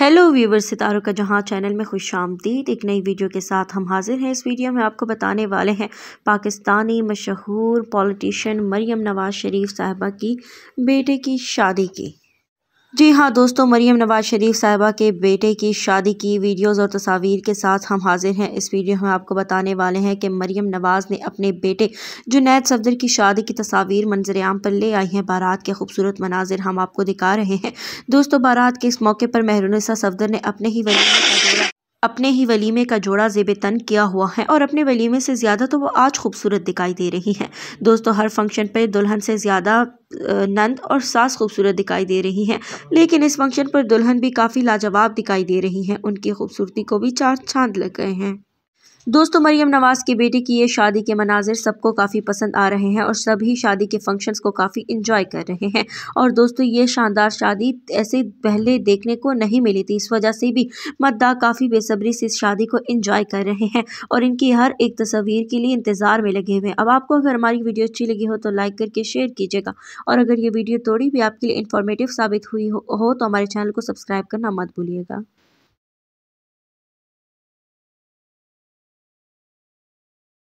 Hello viewer सितारों का जहाँ चैनल में खुश आमदीद, एक नई वीडियो के साथ हम हाजिर हैं। इस वीडियो में आपको बताने वाले हैं पाकिस्तानी मशहूर पॉलिटिशियन मरियम नवाज़ शरीफ साहबा की बेटे की शादी की। जी हाँ दोस्तों मरीम नवाज़ शरीफ साहिबा के बेटे की शादी की वीडियोस और तस्वीर के साथ हम हाजिर हैं। इस वीडियो में आपको बताने वाले हैं कि मरीम नवाज़ ने अपने बेटे जुनैद सफदर की शादी की तस्वीर मंजर आम पर ले आई हैं। बारात के खूबसूरत मनाजिर हम आपको दिखा रहे हैं। दोस्तों, बारात के इस मौके पर महरूनसा सफदर ने अपने ही वली अपने ही वलीमे का जोड़ा जेब तन किया हुआ है और अपने वलीमे से ज़्यादा तो वो आज खूबसूरत दिखाई दे रही हैं। दोस्तों, हर फ़ंक्शन पर दुल्हन से ज़्यादा नंद और सास खूबसूरत दिखाई दे रही हैं। लेकिन इस फ़ंक्शन पर दुल्हन भी काफ़ी लाजवाब दिखाई दे रही हैं। उनकी खूबसूरती को भी चार चाँद लग गए हैं। दोस्तों मरियम नवाज़ की बेटी की ये शादी के मनाजिर सबको काफ़ी पसंद आ रहे हैं और सभी शादी के फ़ंक्शंस को काफ़ी इंजॉय कर रहे हैं। और दोस्तों ये शानदार शादी ऐसे पहले देखने को नहीं मिली थी। इस वजह से भी मद्दा काफ़ी बेसब्री से इस शादी को इंजॉय कर रहे हैं और इनकी हर एक तस्वीर के लिए इंतज़ार में लगे हुए हैं। अब आपको अगर हमारी वीडियो अच्छी लगी हो तो लाइक करके शेयर कीजिएगा। और अगर ये वीडियो थोड़ी भी आपके लिए इन्फॉर्मेटिव साबित हुई हो, हो तो हमारे चैनल को सब्सक्राइब करना मत भूलिएगा।